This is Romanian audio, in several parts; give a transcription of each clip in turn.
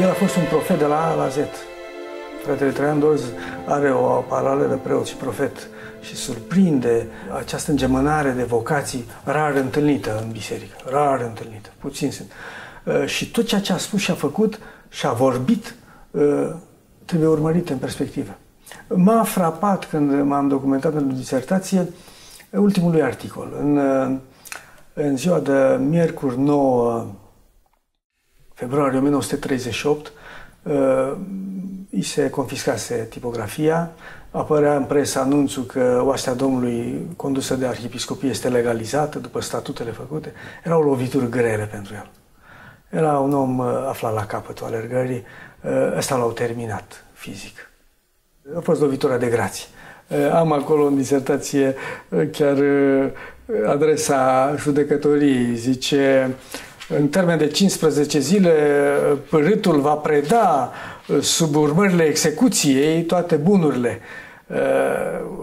El a fost un profet de la A la Z. Fratele Traian Dorz are o paralelă preot și profet și surprinde această îngemânare de vocații rar întâlnită în biserică, rar întâlnită, puțin sunt. Uh, și tot ceea ce a spus și a făcut și a vorbit uh, trebuie urmărit în perspectivă. M-a frapat când m-am documentat în disertație ultimul lui articol. În, uh, în ziua de miercuri 9 februarie 1938 îi se confiscase tipografia, apărea în presă anunțul că oastea Domnului condusă de arhiepiscopie este legalizată după statutele făcute. Erau lovituri grele pentru el. Era un om uh, aflat la capătul alergării, uh, ăsta l-au terminat fizic. A fost lovitura de grație. Uh, am acolo în disertație chiar adresa judecătorii, zice în termen de 15 zile, părâtul va preda sub urmările execuției toate bunurile uh,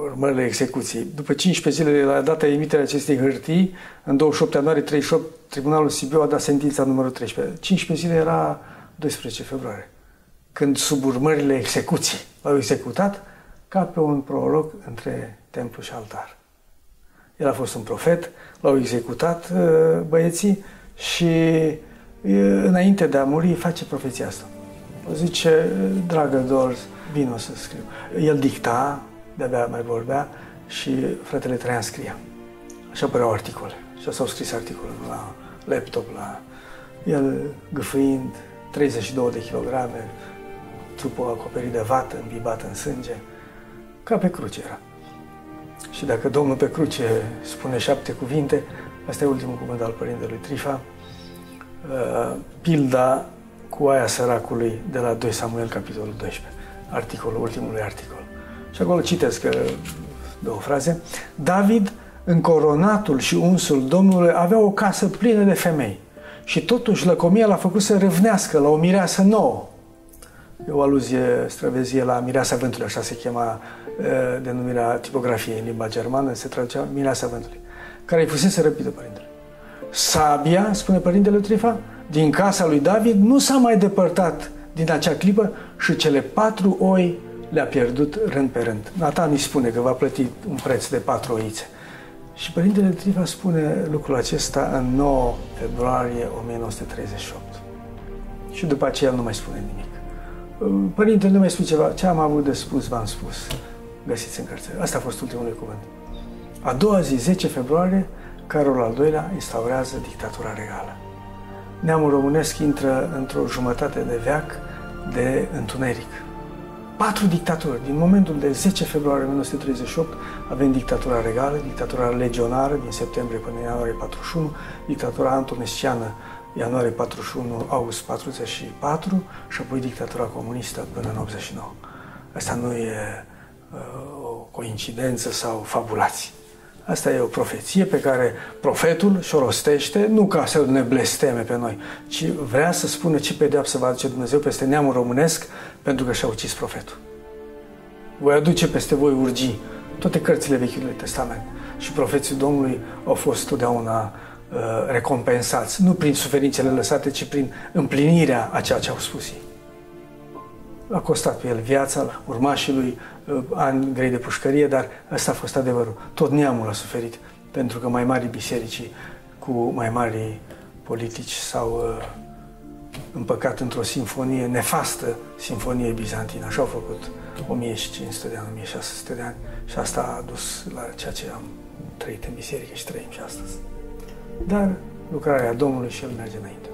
urmările execuției. După 15 zile de la data emiterii acestei hârtii, în 28 ianuarie 38, Tribunalul Sibiu a dat sentința numărul 13. 15 zile era 12 februarie, când sub urmările execuției l-au executat ca pe un prolog între templu și altar. El a fost un profet, l-au executat uh, băieții și înainte de a muri face profeția asta. O zice, dragă Dors, vin o să scriu. El dicta, de-abia mai vorbea și fratele Traian scria. Așa apăreau articole. Și s-au scris articole la laptop, la el gâfâind 32 de kilograme, trupul acoperit de vată, îmbibat în sânge, ca pe cruce era. Și dacă Domnul pe cruce spune șapte cuvinte, asta e ultimul cuvânt al Părintelui Trifa, uh, pilda cu aia săracului de la 2 Samuel, capitolul 12, articolul, ultimului articol. Și acolo citesc uh, două fraze. David, încoronatul și unsul Domnului, avea o casă plină de femei. Și totuși lăcomia l-a făcut să revnească la o mireasă nouă. E o aluzie străvezie la mireasa vântului, așa se chema uh, denumirea tipografiei în limba germană, se traducea mireasa vântului, care îi fusese răpită părintele. Sabia, spune părintele Trifa, din casa lui David nu s-a mai depărtat din acea clipă și cele patru oi le-a pierdut rând pe rând. Nathan îi spune că va plăti un preț de patru oițe. Și Părintele Trifa spune lucrul acesta în 9 februarie 1938. Și după aceea nu mai spune nimic. Părintele nu mai spune ceva. Ce am avut de spus, v-am spus. Găsiți în cărțile. Asta a fost ultimul cuvânt. A doua zi, 10 februarie, Carol al II-lea instaurează dictatura regală neamul românesc intră într-o jumătate de veac de întuneric. Patru dictaturi. Din momentul de 10 februarie 1938 avem dictatura regală, dictatura legionară din septembrie până în ianuarie 41, dictatura antonesciană ianuarie 41, august 44 și apoi dictatura comunistă până în 89. Asta nu e uh, o coincidență sau fabulații. Asta e o profeție pe care profetul și-o rostește, nu ca să ne blesteme pe noi, ci vrea să spună ce pedeapsă va aduce Dumnezeu peste neamul românesc pentru că și-a ucis profetul. Voi aduce peste voi urgii toate cărțile Vechiului Testament. Și profeții Domnului au fost totdeauna uh, recompensați, nu prin suferințele lăsate, ci prin împlinirea a ceea ce au spus ei. A costat pe el viața urmașului, Uh, ani grei de pușcărie, dar ăsta a fost adevărul. Tot neamul a suferit, pentru că mai mari biserici cu mai mari politici s-au uh, împăcat într-o sinfonie nefastă, sinfonie bizantină. Așa au făcut 1500 de ani, 1600 de ani și asta a dus la ceea ce am trăit în biserică și trăim și astăzi. Dar lucrarea Domnului și El merge înainte.